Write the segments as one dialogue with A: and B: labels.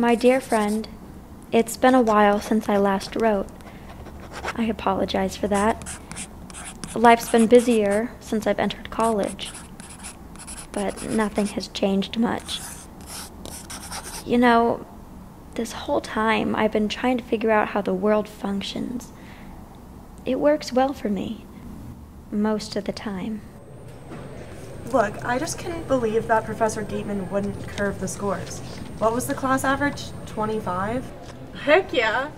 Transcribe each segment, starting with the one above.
A: My dear friend, it's been a while since I last wrote. I apologize for that. Life's been busier since I've entered college, but nothing has changed much. You know, this whole time I've been trying to figure out how the world functions. It works well for me, most of the time.
B: Look, I just couldn't believe that Professor Gateman wouldn't curve the scores. What was the class average? 25?
C: Heck yeah.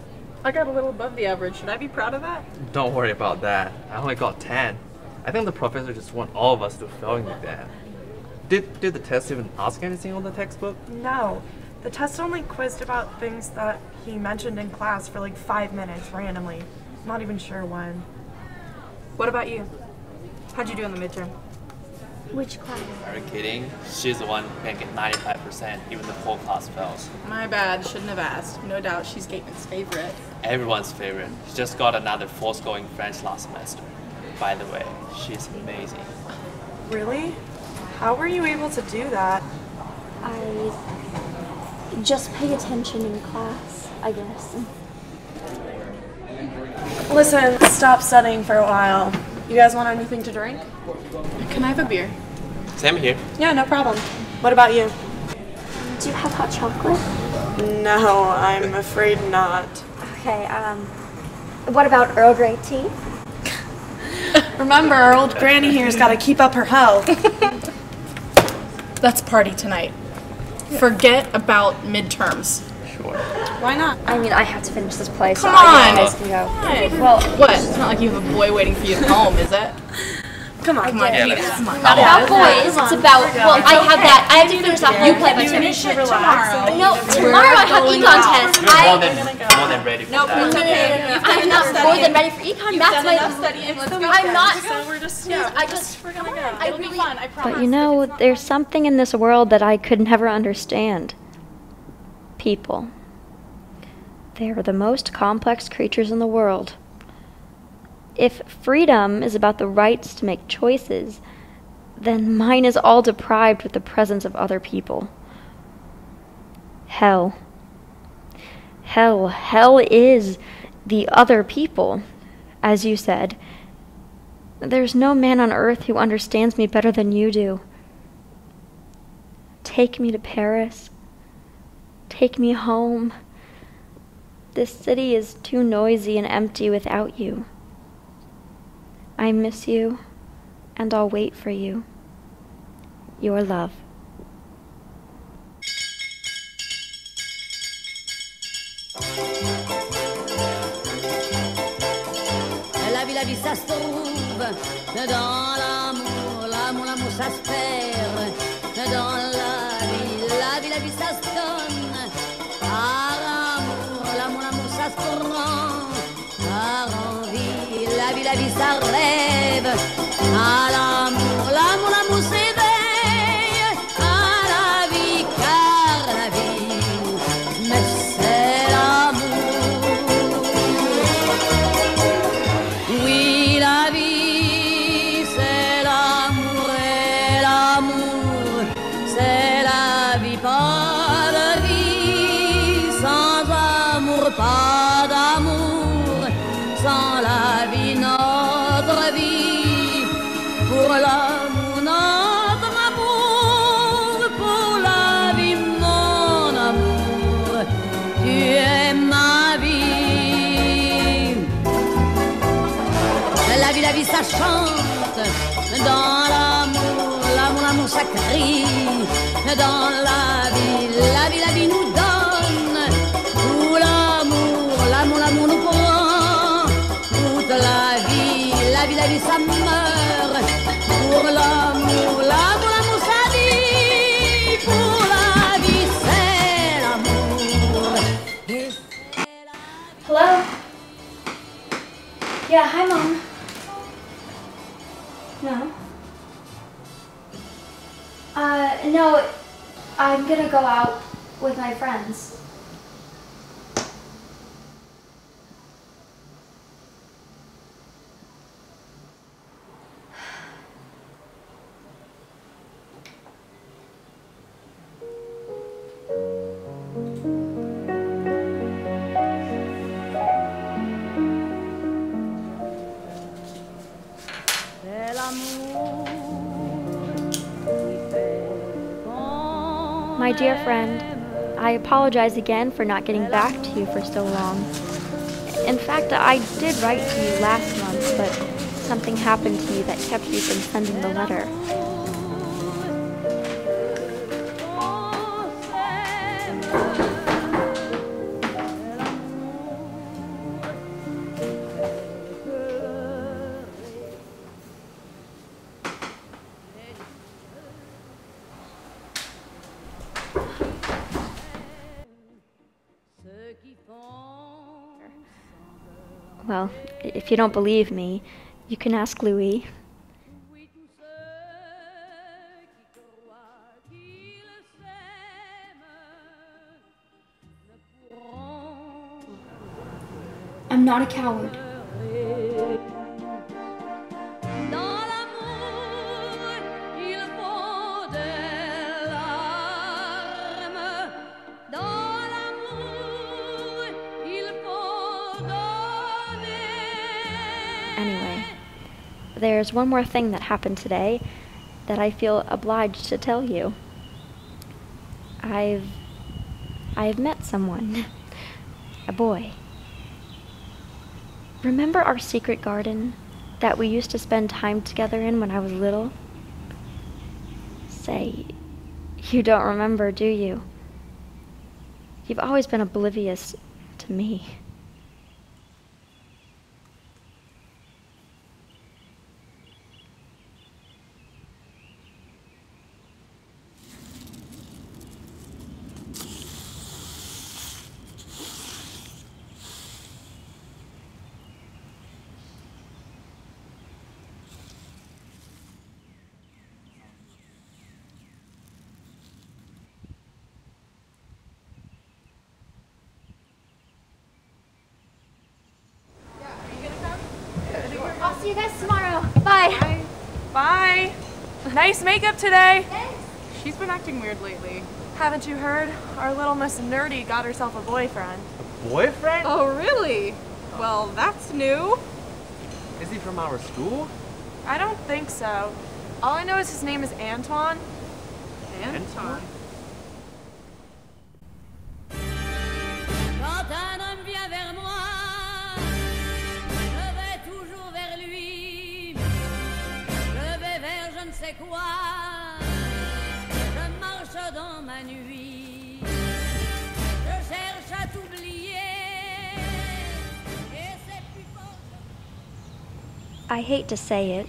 C: I got a little above the average. Should I be proud of that?
D: Don't worry about that. I only got 10. I think the professor just want all of us to fail in the exam. Did, did the test even ask anything on the textbook?
B: No. The test only quizzed about things that he mentioned in class for like five minutes randomly. Not even sure when.
C: What about you? How'd you do in the midterm?
A: Which class?
E: Are you kidding? She's the one who can get 95%, even the whole class fails.
C: My bad. Shouldn't have asked. No doubt she's Gateman's favorite.
E: Everyone's favorite. She just got another full score French last semester. By the way, she's amazing.
B: Really? How were you able to do that?
A: I just pay attention in class, I guess.
B: Listen, stop studying for a while. You guys want anything to drink?
C: Can I have a beer?
E: Sam here.
B: Yeah, no problem. What about you?
A: Do you have hot chocolate?
B: No, I'm afraid not.
A: Okay, um, what about Earl Grey tea?
B: Remember, our old granny here's got to keep up her health.
C: Let's party tonight. Forget about midterms.
E: Sure.
C: Why not?
A: I mean, I have to finish this play, so
C: Come
A: I
C: on.
A: guess you guys can go.
C: Well, what? It's not like you have a boy waiting for you at home, is it?
B: Come on,
C: Come on,
E: Yeah,
C: Keith. Come on.
E: Come
F: about boys. It's about well, I have that. I have to finish off you play by tonight.
B: should relax. and
F: No,
B: think of
F: tomorrow I have econ test.
E: You're more
F: I
E: than, more than ready for
F: no, no, no, no,
E: that.
F: no, no. I'm not more than ready for econ. That's my. I'm not.
B: So we're just, yeah,
F: I just.
B: we're gonna go.
F: I really. I
A: But you know, there's something in this world that I could never understand. People. They are the most complex creatures in the world. If freedom is about the rights to make choices, then mine is all deprived with the presence of other people. Hell. Hell. Hell is the other people, as you said. There's no man on earth who understands me better than you do. Take me to Paris. Take me home. This city is too noisy and empty without you. I miss you, and I'll wait for you. Your love.
G: La vie, ça se trouve dans l'amour. L'amour, l'amour, ça se perd dans La vie, la vie, ça rêve. À chante dans l'amour, l'amour, l'amour, ça crie dans la vie. La vie, la vie nous donne tout l'amour, l'amour, l'amour nous prend toute la vie. La vie, la vie, ça meurt pour l'amour,
A: I'm gonna go out with my friends. My dear friend, I apologize again for not getting back to you for so long. In fact, I did write to you last month, but something happened to you that kept me from sending the letter. Well, if you don't believe me, you can ask Louis. I'm not a coward. Anyway, there's one more thing that happened today that I feel obliged to tell you. I've. I've met someone. A boy. Remember our secret garden that we used to spend time together in when I was little? Say, you don't remember, do you? You've always been oblivious to me.
F: You guys tomorrow. Bye.
B: Bye. Nice makeup today.
C: She's been acting weird lately.
B: Haven't you heard? Our little Miss Nerdy got herself a boyfriend.
D: A Boyfriend?
C: Oh, really? Well, that's new.
D: Is he from our school?
B: I don't think so. All I know is his name is Antoine.
C: Anton.
G: Quoi. Je marche dans ma nuit. Je cherche à t'oublier.
A: I hate to say it,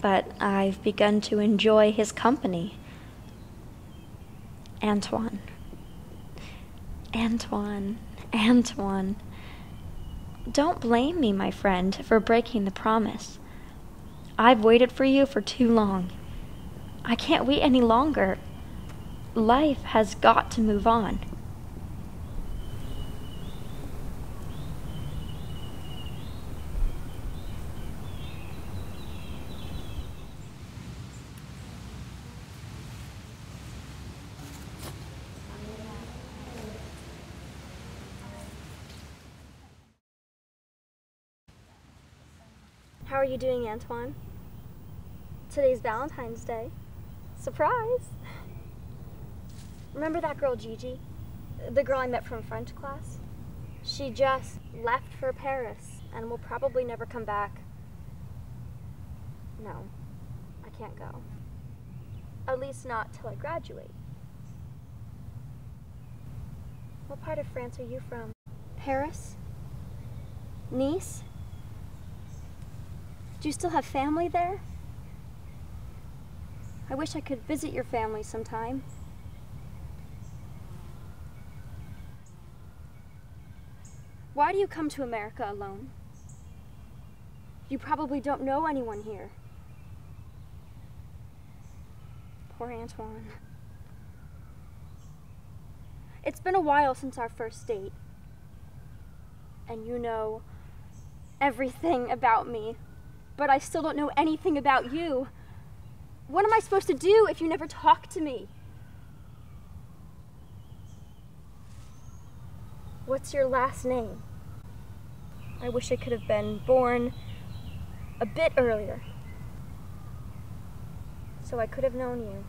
A: but I've begun to enjoy his company. Antoine. Antoine. Antoine. Don't blame me, my friend, for breaking the promise. I've waited for you for too long. I can't wait any longer. Life has got to move on.
H: How are you doing, Antoine? Today's Valentine's Day. Surprise! Remember that girl Gigi? The girl I met from French class? She just left for Paris and will probably never come back. No, I can't go. At least not till I graduate. What part of France are you from? Paris? Nice? Do you still have family there? I wish I could visit your family sometime. Why do you come to America alone? You probably don't know anyone here. Poor Antoine. It's been a while since our first date. And you know everything about me, but I still don't know anything about you. What am I supposed to do if you never talk to me? What's your last name? I wish I could have been born a bit earlier. So I could have known you.